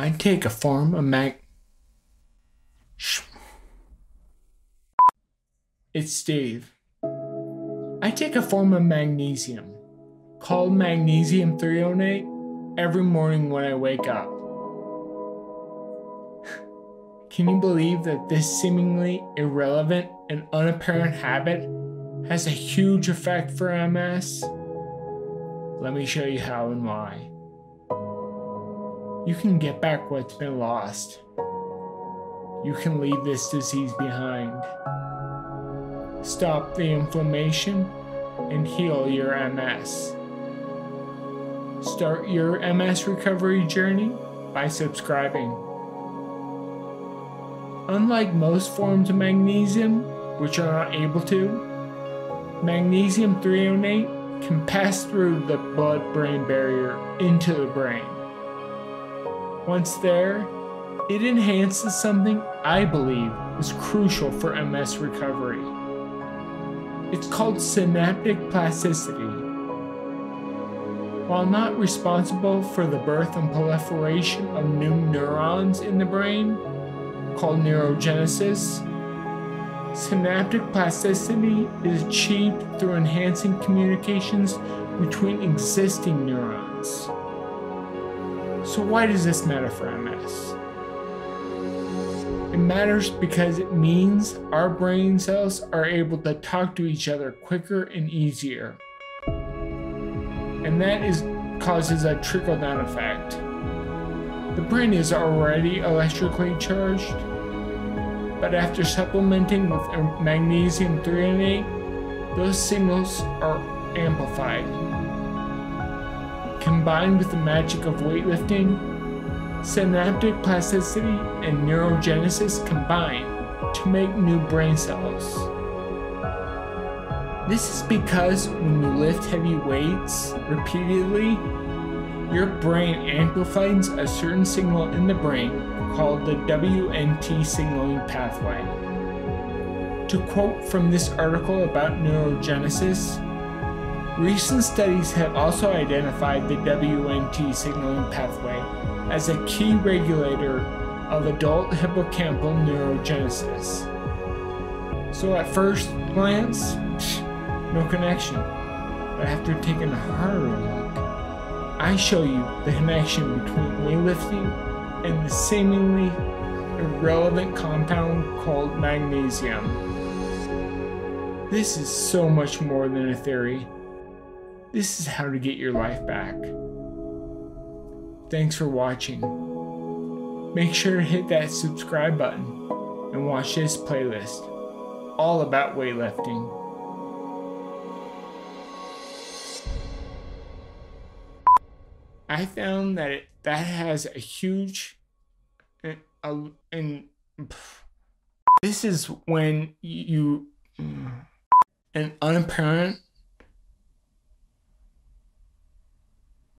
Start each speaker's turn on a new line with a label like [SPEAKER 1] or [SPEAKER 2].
[SPEAKER 1] I take a form of mag. It's Steve. I take a form of magnesium, called magnesium threonate, every morning when I wake up. Can you believe that this seemingly irrelevant and unapparent habit has a huge effect for MS? Let me show you how and why. You can get back what's been lost. You can leave this disease behind. Stop the inflammation and heal your MS. Start your MS recovery journey by subscribing. Unlike most forms of magnesium, which are not able to, magnesium threonate can pass through the blood brain barrier into the brain. Once there, it enhances something I believe is crucial for MS recovery. It's called synaptic plasticity. While not responsible for the birth and proliferation of new neurons in the brain, called neurogenesis, synaptic plasticity is achieved through enhancing communications between existing neurons. So, why does this matter for MS? It matters because it means our brain cells are able to talk to each other quicker and easier. And that is causes a trickle down effect. The brain is already electrically charged, but after supplementing with magnesium threonate, those signals are amplified. Combined with the magic of weightlifting, synaptic plasticity and neurogenesis combine to make new brain cells. This is because when you lift heavy weights repeatedly, your brain amplifies a certain signal in the brain called the WNT signaling pathway. To quote from this article about neurogenesis, recent studies have also identified the WNT signaling pathway as a key regulator of adult hippocampal neurogenesis. So at first glance, no connection. But after taking a harder look, I show you the connection between weightlifting and the seemingly irrelevant compound called magnesium. This is so much more than a theory. This is how to get your life back. Thanks for watching. Make sure to hit that subscribe button and watch this playlist all about weightlifting. I found that it, that has a huge and, this is when you an unapparent